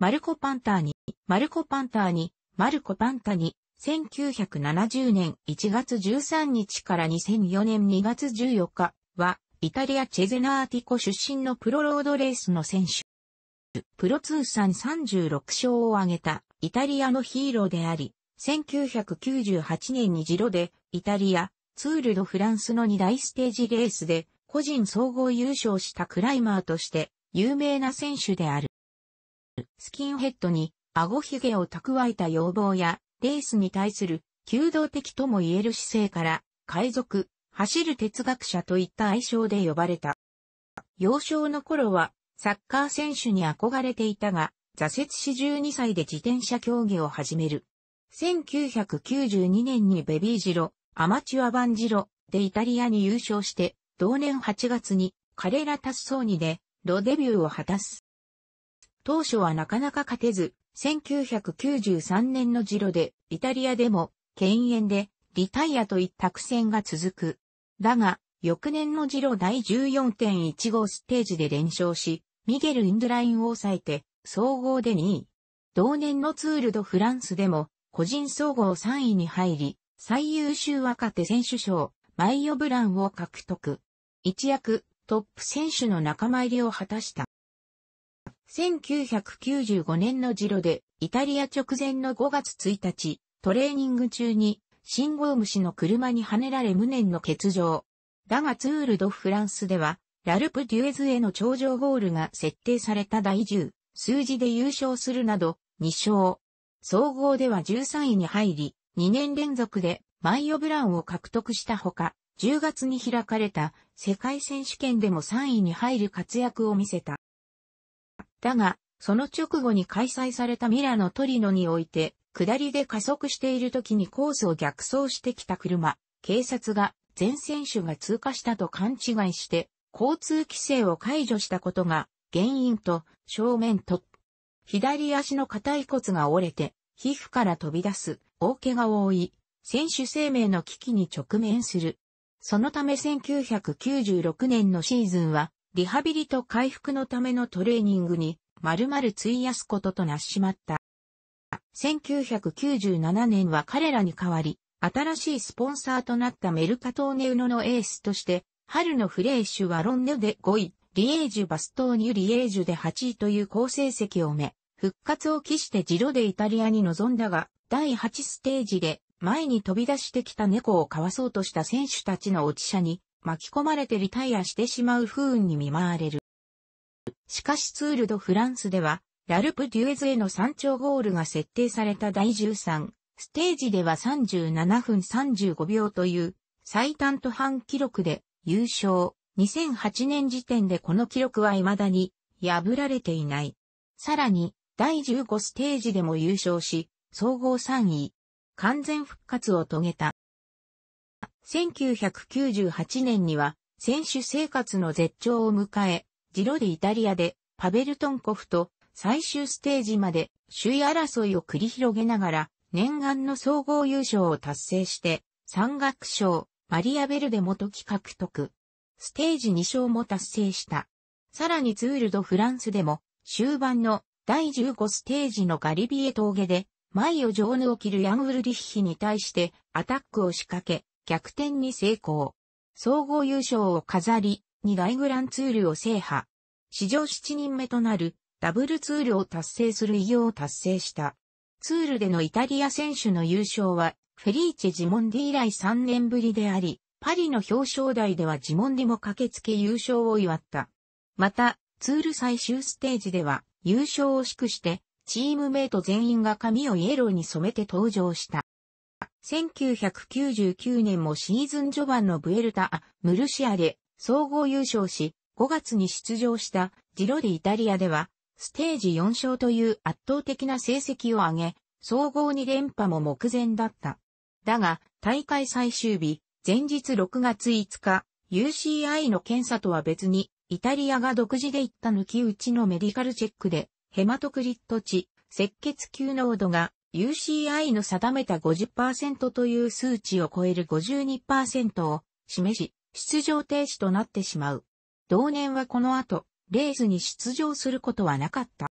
マルコ・パンターニ、マルコ・パンターニ、マルコ・パンタニ、1970年1月13日から2004年2月14日は、イタリアチェゼナーティコ出身のプロロードレースの選手。プロ通算36勝を挙げたイタリアのヒーローであり、1998年にジロでイタリア、ツールドフランスの2大ステージレースで個人総合優勝したクライマーとして有名な選手である。スキンヘッドに顎ひげを蓄えた要望やレースに対する弓道的とも言える姿勢から海賊、走る哲学者といった愛称で呼ばれた。幼少の頃はサッカー選手に憧れていたが、挫折し12歳で自転車競技を始める。1992年にベビージロ、アマチュアバンジロでイタリアに優勝して、同年8月にカレラタスソーニでロデビューを果たす。当初はなかなか勝てず、1993年のジロでイタリアでも犬猿でリタイアといった苦戦が続く。だが、翌年のジロ第14.1号ステージで連勝し、ミゲル・インドラインを抑えて、総合で2位。同年のツール・ド・フランスでも、個人総合3位に入り、最優秀若手選手賞、マイオブランを獲得。一躍、トップ選手の仲間入りを果たした。1995年のジロで、イタリア直前の5月1日、トレーニング中に、信号虫の車にはねられ無念の欠場。だがツール・ド・フランスでは、ラルプ・デュエズへの頂上ゴールが設定された第10、数字で優勝するなど、2勝。総合では13位に入り、2年連続でマイオブランを獲得したほか、10月に開かれた世界選手権でも3位に入る活躍を見せた。だが、その直後に開催されたミラノトリノにおいて、下りで加速している時にコースを逆走してきた車、警察が全選手が通過したと勘違いして、交通規制を解除したことが原因と正面と。左足の硬い骨が折れて、皮膚から飛び出す、大怪我を負い、選手生命の危機に直面する。そのため1996年のシーズンは、リハビリと回復のためのトレーニングに、丸々費やすこととなしまった。1997年は彼らに代わり、新しいスポンサーとなったメルカトーネウノのエースとして、春のフレーシュワロンネで5位、リエージュバストーニュリエージュで8位という好成績をめ、復活を期してジロでイタリアに臨んだが、第8ステージで前に飛び出してきた猫をかわそうとした選手たちの落ち車に巻き込まれてリタイアしてしまう不運に見舞われる。しかしツールドフランスでは、ラルプ・デュエズへの山頂ゴールが設定された第13ステージでは37分35秒という最短途半記録で優勝。2008年時点でこの記録は未だに破られていない。さらに第15ステージでも優勝し、総合3位、完全復活を遂げた。1998年には、選手生活の絶頂を迎え、ジロでイタリアでパベルトンコフと最終ステージまで首位争いを繰り広げながら念願の総合優勝を達成して山岳賞マリアベルデ元木獲得。ステージ2勝も達成した。さらにツールドフランスでも終盤の第15ステージのガリビエ峠で、前を上ヌを切るヤンウルリッヒに対してアタックを仕掛け、逆転に成功。総合優勝を飾り、2大グランツールを制覇。史上7人目となるダブルツールを達成する偉業を達成した。ツールでのイタリア選手の優勝は、フェリーチェ・ジモンディ以来3年ぶりであり、パリの表彰台ではジモンディも駆けつけ優勝を祝った。また、ツール最終ステージでは、優勝を祝して、チームメイト全員が髪をイエローに染めて登場した。1999年もシーズン序盤のブエルタ・ムルシアで総合優勝し、5月に出場したジロディイタリアでは、ステージ4勝という圧倒的な成績を上げ、総合2連覇も目前だった。だが、大会最終日、前日6月5日、UCI の検査とは別に、イタリアが独自で行った抜き打ちのメディカルチェックで、ヘマトクリット値、赤血球濃度が UCI の定めた50%という数値を超える52%を示し、出場停止となってしまう。同年はこの後、レースに出場することはなかった。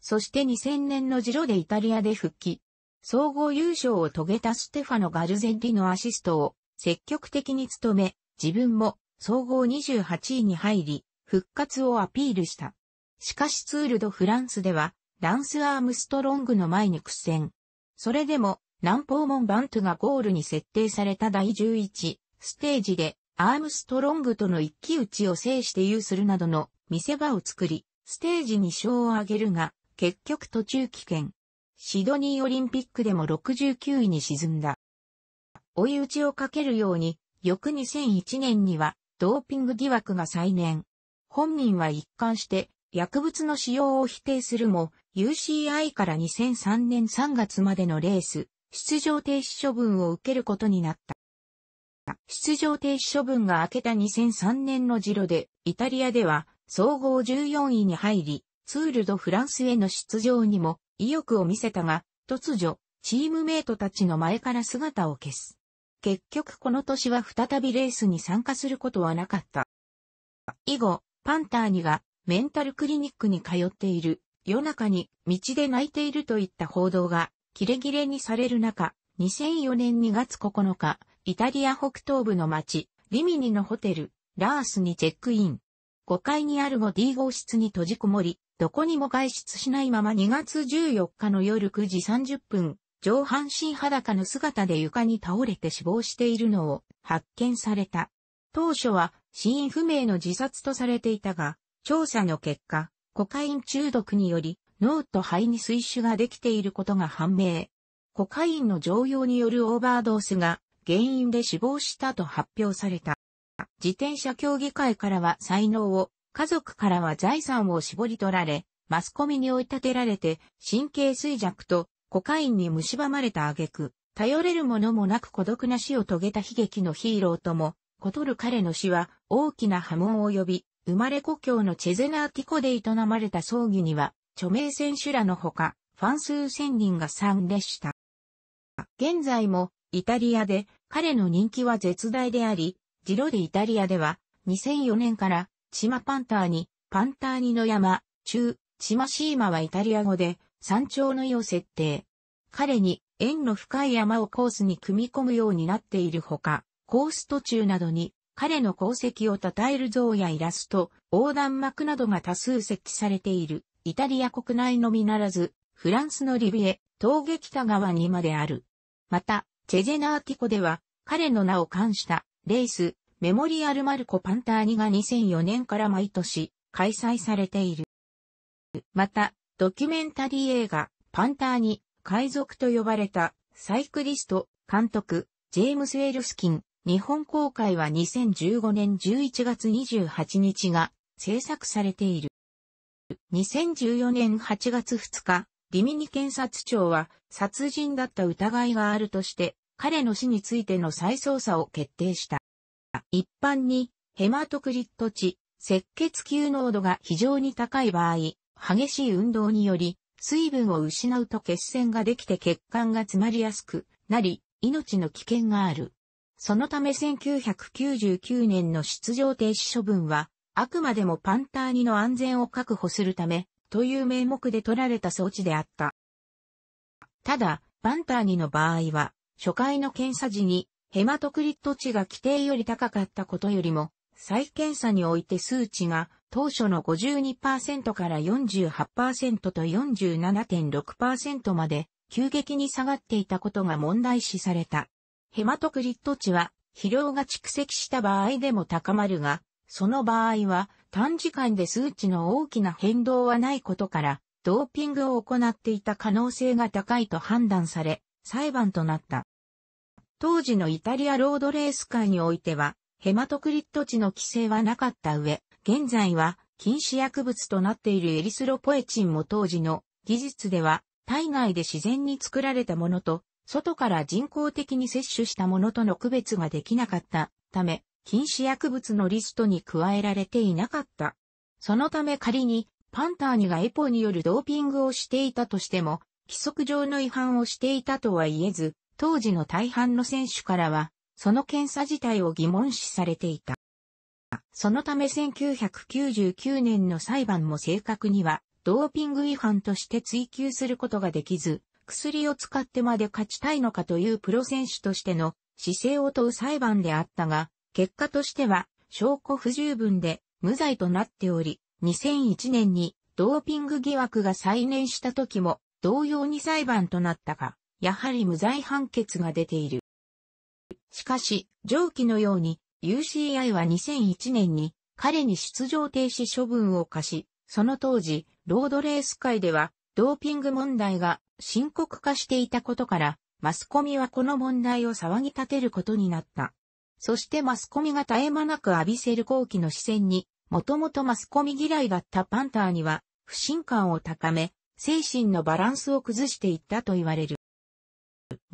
そして2000年のジロでイタリアで復帰。総合優勝を遂げたステファノ・ガルゼッリのアシストを積極的に務め、自分も総合28位に入り、復活をアピールした。しかしツールド・フランスでは、ランス・アームストロングの前に苦戦。それでも、南方門バントがゴールに設定された第11ステージで、アームストロングとの一騎打ちを制して有するなどの見せ場を作り、ステージに賞を挙げるが、結局途中棄権。シドニーオリンピックでも69位に沈んだ。追い打ちをかけるように、翌2001年には、ドーピング疑惑が再燃。本人は一貫して薬物の使用を否定するも、UCI から2003年3月までのレース、出場停止処分を受けることになった。出場停止処分が明けた2003年のジロで、イタリアでは総合14位に入り、ツールドフランスへの出場にも意欲を見せたが、突如、チームメイトたちの前から姿を消す。結局この年は再びレースに参加することはなかった。以後、パンターニがメンタルクリニックに通っている、夜中に道で泣いているといった報道がキレキレにされる中、2004年2月9日、イタリア北東部の町、リミニのホテル、ラースにチェックイン。5階にある 5D 号室に閉じこもり、どこにも外出しないまま2月14日の夜9時30分、上半身裸の姿で床に倒れて死亡しているのを発見された。当初は死因不明の自殺とされていたが、調査の結果、コカイン中毒により脳と肺に水腫ができていることが判明。コカインの常用によるオーバードースが原因で死亡したと発表された。自転車競技会からは才能を、家族からは財産を絞り取られ、マスコミに追い立てられて神経衰弱とコカインに蝕まれた挙句、頼れるものもなく孤独な死を遂げた悲劇のヒーローともことる彼の死は大きな波紋を呼び、生まれ故郷のチェゼナーティコで営まれた葬儀には、著名選手らのほか、ファン数千人が参列した。現在も、イタリアで彼の人気は絶大であり、ジロでイタリアでは、2004年から、チマパンターニ、パンターニの山、中、チマシーマはイタリア語で、山頂の意を設定。彼に、縁の深い山をコースに組み込むようになっているほか、コース途中などに彼の功績を称える像やイラスト、横断幕などが多数設置されている。イタリア国内のみならず、フランスのリビエ、峠北側にまである。また、チェゼナーティコでは、彼の名を冠したレース、メモリアルマルコ・パンターニが2004年から毎年開催されている。また、ドキュメンタリー映画、パンターニ、海賊と呼ばれたサイクリスト、監督、ジェームス・エルスキン、日本公開は2015年11月28日が制作されている。2014年8月2日、リミニ検察庁は殺人だった疑いがあるとして彼の死についての再捜査を決定した。一般にヘマトクリット値、赤血球濃度が非常に高い場合、激しい運動により水分を失うと血栓ができて血管が詰まりやすくなり、命の危険がある。そのため1999年の出場停止処分は、あくまでもパンターニの安全を確保するため、という名目で取られた装置であった。ただ、パンターニの場合は、初回の検査時にヘマトクリット値が規定より高かったことよりも、再検査において数値が当初の52%から48%と47.6%まで急激に下がっていたことが問題視された。ヘマトクリット値は肥料が蓄積した場合でも高まるが、その場合は短時間で数値の大きな変動はないことから、ドーピングを行っていた可能性が高いと判断され、裁判となった。当時のイタリアロードレース界においては、ヘマトクリット値の規制はなかった上、現在は禁止薬物となっているエリスロポエチンも当時の技術では体内で自然に作られたものと外から人工的に摂取したものとの区別ができなかったため、禁止薬物のリストに加えられていなかった。そのため仮に、パンターニがエポによるドーピングをしていたとしても、規則上の違反をしていたとは言えず、当時の大半の選手からは、その検査自体を疑問視されていた。そのため1999年の裁判も正確にはドーピング違反として追及することができず、薬を使ってまで勝ちたいのかというプロ選手としての姿勢を問う裁判であったが、結果としては証拠不十分で無罪となっており、2001年にドーピング疑惑が再燃した時も同様に裁判となったが、やはり無罪判決が出ている。しかし、上記のように UCI は2001年に彼に出場停止処分を課し、その当時、ロードレース界ではドーピング問題が深刻化していたことから、マスコミはこの問題を騒ぎ立てることになった。そしてマスコミが絶え間なく浴びせる後期の視線に、もともとマスコミ嫌いだったパンターには、不信感を高め、精神のバランスを崩していったと言われる。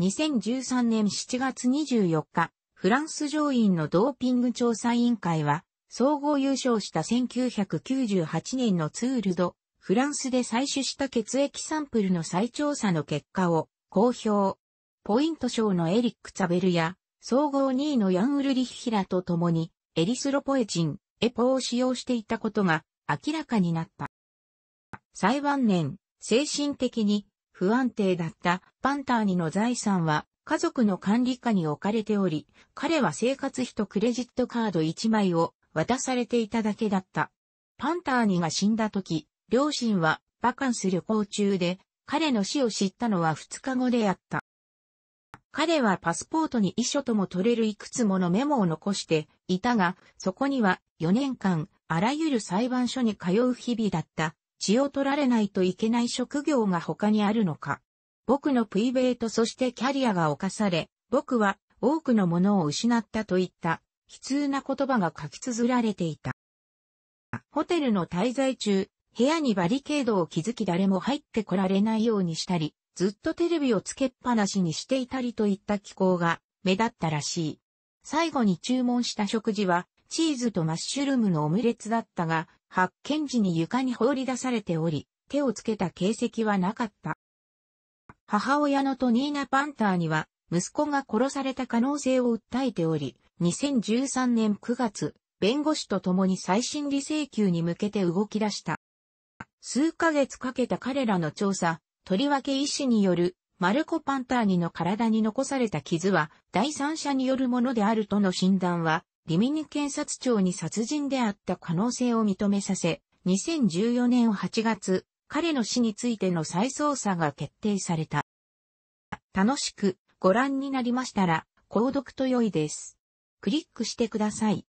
2013年7月24日、フランス上院のドーピング調査委員会は、総合優勝した1998年のツールド、フランスで採取した血液サンプルの再調査の結果を公表。ポイント賞のエリック・ザベルや、総合2位のヤン・ウルリッヒラと共に、エリスロポエチン、エポを使用していたことが明らかになった。最晩年、精神的に不安定だったパンターニの財産は家族の管理下に置かれており、彼は生活費とクレジットカード1枚を渡されていただけだった。パンターニが死んだ時、両親はバカンス旅行中で、彼の死を知ったのは2日後であった。彼はパスポートに遺書とも取れるいくつものメモを残していたが、そこには4年間、あらゆる裁判所に通う日々だった。血を取られないといけない職業が他にあるのか。僕のプイベートそしてキャリアが侵され、僕は多くのものを失ったといった悲痛な言葉が書き綴られていた。ホテルの滞在中、部屋にバリケードを築き誰も入ってこられないようにしたり、ずっとテレビをつけっぱなしにしていたりといった気候が目立ったらしい。最後に注文した食事は、チーズとマッシュルームのオムレツだったが、発見時に床に放り出されており、手をつけた形跡はなかった。母親のトニーナ・パンターには、息子が殺された可能性を訴えており、2013年9月、弁護士と共に再審理請求に向けて動き出した。数ヶ月かけた彼らの調査、とりわけ医師によるマルコ・パンターニの体に残された傷は第三者によるものであるとの診断は、リミニ検察庁に殺人であった可能性を認めさせ、2014年8月、彼の死についての再捜査が決定された。楽しくご覧になりましたら、購読と良いです。クリックしてください。